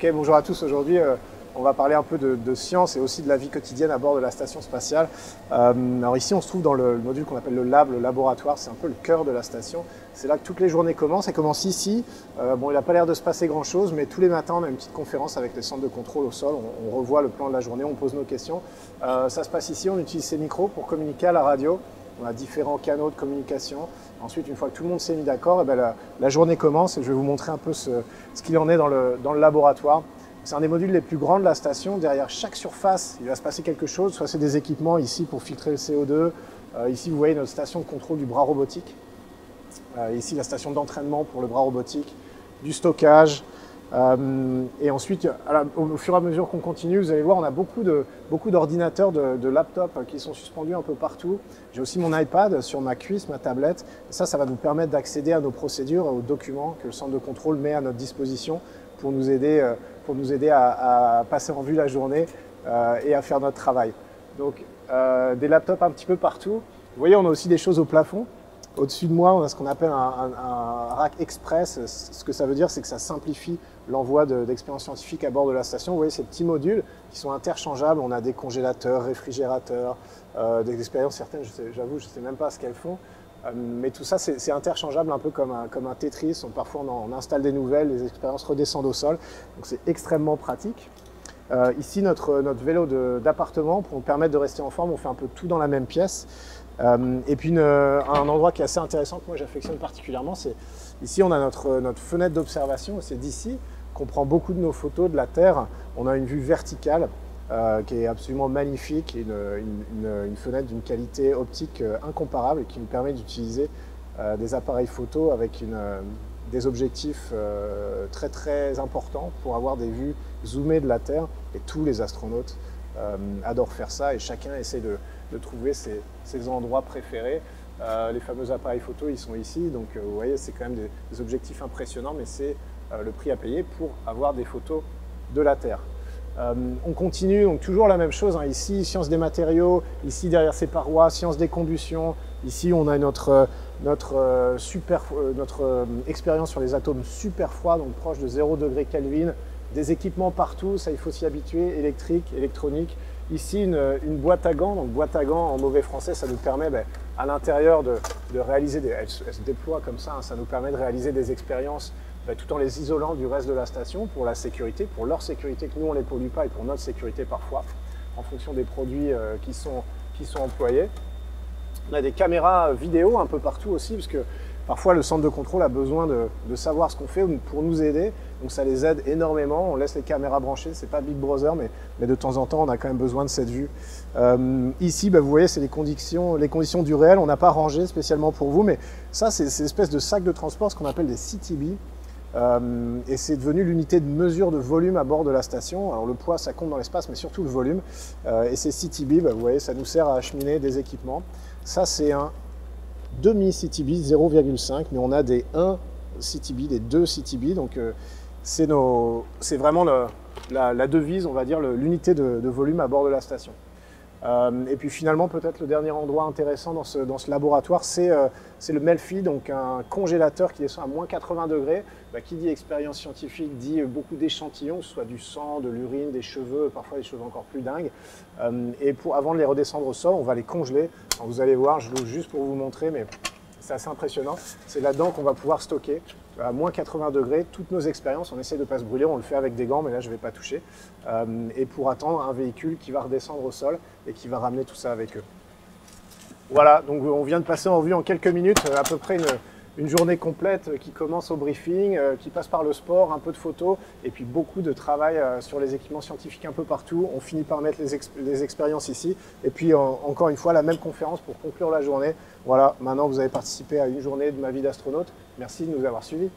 Ok, bonjour à tous. Aujourd'hui, euh, on va parler un peu de, science et aussi de la vie quotidienne à bord de la station spatiale. Euh, alors ici, on se trouve dans le, le module qu'on appelle le lab, le laboratoire. C'est un peu le cœur de la station. C'est là que toutes les journées commencent. Elles commencent ici. Euh, bon, il n'a pas l'air de se passer grand-chose, mais tous les matins, on a une petite conférence avec les centres de contrôle au sol. On, on revoit le plan de la journée, on pose nos questions. Ça se passe ici. On utilise ces micros pour communiquer à la radio. On a différents canaux de communication. Ensuite, une fois que tout le monde s'est mis d'accord, eh ben la, journée commence et je vais vous montrer un peu ce, qu'il en est dans le, dans le laboratoire. C'est un des modules les plus grands de la station. Derrière chaque surface, il va se passer quelque chose. Soit c'est des équipements ici pour filtrer le CO2. Euh, ici, vous voyez notre station de contrôle du bras robotique. Euh, ici, la station d'entraînement pour le bras robotique. Du stockage. Euh, et ensuite, au, fur et à mesure qu'on continue, vous allez voir, on a beaucoup de beaucoup d'ordinateurs, de, laptops qui sont suspendus un peu partout. J'ai aussi mon iPad sur ma cuisse, ma tablette. Et ça, ça va nous permettre d'accéder à nos procédures, aux documents que le centre de contrôle met à notre disposition pour nous aider, euh, pour nous aider à, passer en vue la journée euh, et à faire notre travail. Donc, des laptops un petit peu partout. Vous voyez, on a aussi des choses au plafond. Au-dessus de moi, on a ce qu'on appelle un, rack express. Ce que ça veut dire, c'est que ça simplifie l'envoi d'expériences de, scientifiques à bord de la station. Vous voyez ces petits modules qui sont interchangeables. On a des congélateurs, réfrigérateurs, euh, des expériences certaines, j'avoue, je ne sais même pas ce qu'elles font. Euh, mais tout ça, c'est interchangeable un peu comme un, comme Tetris. Parfois, on, en, installe des nouvelles, les expériences redescendent au sol. Donc, c'est extrêmement pratique. Euh, ici, notre vélo d'appartement, pour nous permettre de rester en forme, on fait un peu tout dans la même pièce. Euh, et puis, une, un endroit qui est assez intéressant, que moi j'affectionne particulièrement, c'est ici, on a notre, notre fenêtre d'observation. C'est d'ici qu'on prend beaucoup de nos photos de la Terre. On a une vue verticale euh, qui est absolument magnifique, une, fenêtre d'une qualité optique euh, incomparable qui nous permet d'utiliser euh, des appareils photo avec euh, des objectifs euh, très très importants pour avoir des vues zoomées de la Terre. Et tous les astronautes euh, adorent faire ça et chacun essaie de, trouver ses, endroits préférés. les fameux appareils photo, ils sont ici, donc vous voyez, c'est quand même des, objectifs impressionnants, mais c'est le prix à payer pour avoir des photos de la Terre. Euh, on continue, donc toujours la même chose, hein. ici sciences des matériaux, ici derrière ces parois, sciences des combustions, ici on a notre, notre, euh, euh, notre euh, expérience sur les atomes super froids, donc proche de 0 degré Kelvin, des équipements partout, ça il faut s'y habituer, électrique, électronique. Ici une, boîte à gants, donc boîte à gants en mauvais français, ça nous permet ben, à l'intérieur de, réaliser, des, elle, se déploie comme ça, hein, ça nous permet de réaliser des expériences ben, tout en les isolant du reste de la station pour la sécurité, pour leur sécurité, que nous on ne les pollue pas et pour notre sécurité parfois, en fonction des produits euh, qui, sont, qui sont employés. On a des caméras vidéo un peu partout aussi, parce que parfois le centre de contrôle a besoin de, savoir ce qu'on fait pour nous aider. Donc ça les aide énormément. On laisse les caméras branchées, c'est pas Big Brother, mais, de temps en temps, on a quand même besoin de cette vue. Euh, ici, bah, vous voyez, c'est les conditions, les conditions du réel. On n'a pas rangé spécialement pour vous, mais ça, c'est une espèce de sac de transport, ce qu'on appelle des CTB. Euh, et c'est devenu l'unité de mesure de volume à bord de la station. Alors le poids, ça compte dans l'espace, mais surtout le volume. Euh, et ces CTB, bah, vous voyez, ça nous sert à acheminer des équipements. Ça, c'est un demi CTB 0,5, mais on a des 1 CTB, des 2 CTB. Donc euh, c'est vraiment le, la, la, devise, on va dire, l'unité de, de, volume à bord de la station. Euh, et puis finalement, peut-être le dernier endroit intéressant dans ce, ce laboratoire, c'est euh, le Melfi, donc un congélateur qui descend à moins 80 degrés. Bah, qui dit expérience scientifique dit beaucoup d'échantillons, soit du sang, de l'urine, des cheveux, parfois des choses encore plus dingues. Euh, et pour, avant de les redescendre au sol, on va les congeler. Vous allez voir, je l'ouvre juste pour vous montrer, mais c'est assez impressionnant. C'est là-dedans qu'on va pouvoir stocker à moins 80 degrés toutes nos expériences. On essaie de ne pas se brûler, on le fait avec des gants, mais là je ne vais pas toucher. Euh, et pour attendre un véhicule qui va redescendre au sol et qui va ramener tout ça avec eux. Voilà, donc on vient de passer en vue en quelques minutes à peu près une, une journée complète qui commence au briefing, euh, qui passe par le sport, un peu de photos, et puis beaucoup de travail euh, sur les équipements scientifiques un peu partout. On finit par mettre les, exp les expériences ici, et puis en, encore une fois la même conférence pour conclure la journée. Voilà, maintenant vous avez participé à une journée de ma vie d'astronaute. Merci de nous avoir suivis.